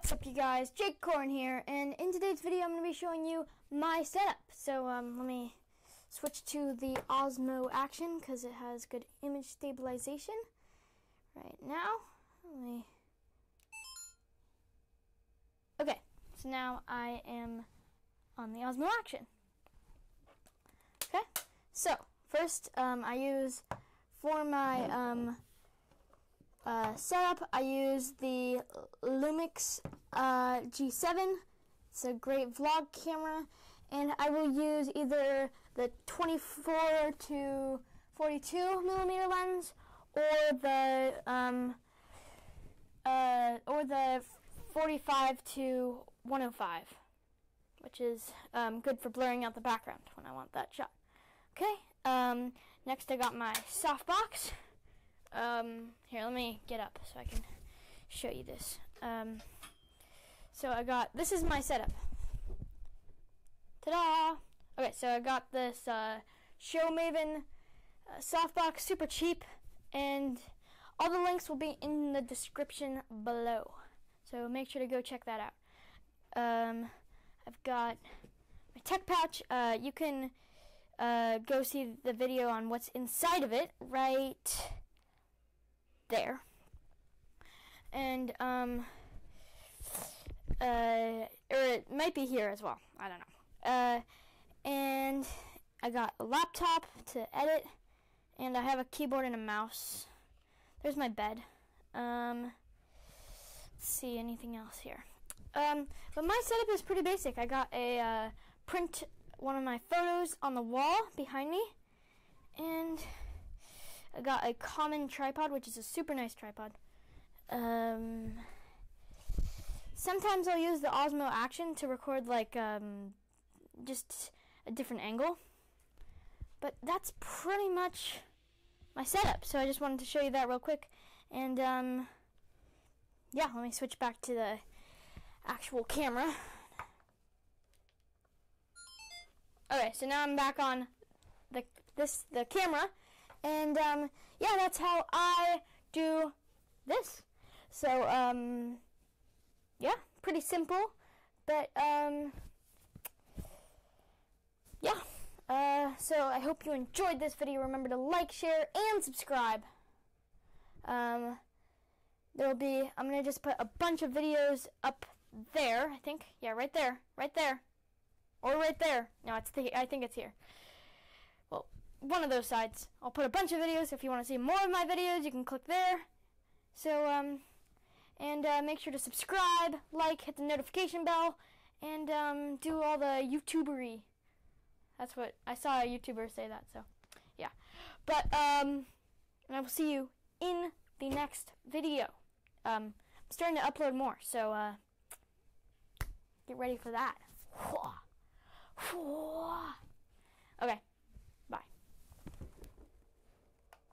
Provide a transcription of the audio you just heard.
What's up you guys, Jake Koren here, and in today's video I'm going to be showing you my setup. So um, let me switch to the Osmo Action because it has good image stabilization right now. Let me... Okay, so now I am on the Osmo Action. Okay, so first um, I use for my um, uh, setup, I use the Lumix uh, G7. It's a great vlog camera, and I will use either the 24 to 42 millimeter lens or the um, uh, or the 45 to 105, which is um, good for blurring out the background when I want that shot. Okay. Um, next, I got my softbox. Um, here, let me get up so I can show you this. Um, so I got, this is my setup. Ta-da! Okay, so I got this uh, ShowMaven uh, softbox, super cheap, and all the links will be in the description below. So make sure to go check that out. Um, I've got my tech pouch. Uh, you can uh, go see the video on what's inside of it right there. And, um, uh, or it might be here as well. I don't know. Uh, and I got a laptop to edit, and I have a keyboard and a mouse. There's my bed. Um, let's see anything else here. Um, but my setup is pretty basic. I got a uh, print one of my photos on the wall behind me, and I got a Coman tripod, which is a super nice tripod. Um, sometimes I'll use the Osmo Action to record like um, just a different angle. But that's pretty much my setup. So I just wanted to show you that real quick. And um, yeah, let me switch back to the actual camera. Okay, so now I'm back on the this the camera and um, yeah, that's how I do this. So um, yeah, pretty simple, but um, yeah. Uh, so I hope you enjoyed this video. Remember to like, share, and subscribe. Um, there'll be, I'm going to just put a bunch of videos up there, I think. Yeah, right there. Right there. Or right there. No, it's the, I think it's here. Well, one of those sides. I'll put a bunch of videos. If you want to see more of my videos, you can click there. So, um, and uh, make sure to subscribe, like, hit the notification bell, and um, do all the YouTubery. That's what I saw a YouTuber say that. So, yeah. But um, and I will see you in the next video. Um, I'm starting to upload more, so uh, get ready for that. Okay.